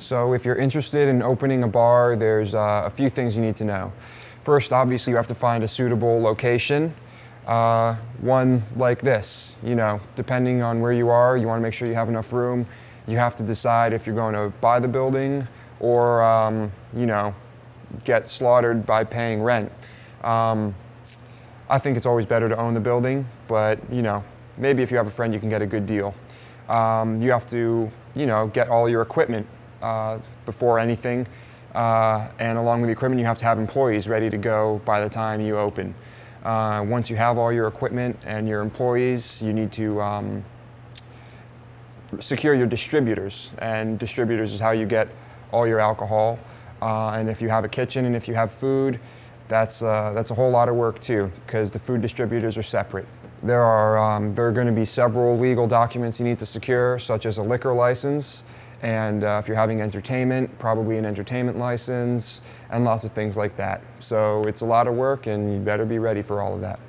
So if you're interested in opening a bar, there's uh, a few things you need to know. First, obviously, you have to find a suitable location. Uh, one like this, you know, depending on where you are, you want to make sure you have enough room. You have to decide if you're going to buy the building or, um, you know, get slaughtered by paying rent. Um, I think it's always better to own the building, but you know, maybe if you have a friend, you can get a good deal. Um, you have to, you know, get all your equipment before anything, uh, and along with the equipment, you have to have employees ready to go by the time you open. Uh, once you have all your equipment and your employees, you need to um, secure your distributors, and distributors is how you get all your alcohol. Uh, and if you have a kitchen and if you have food, that's, uh, that's a whole lot of work too, because the food distributors are separate. There are, um, there are going to be several legal documents you need to secure, such as a liquor license, and uh, if you're having entertainment, probably an entertainment license, and lots of things like that. So it's a lot of work, and you better be ready for all of that.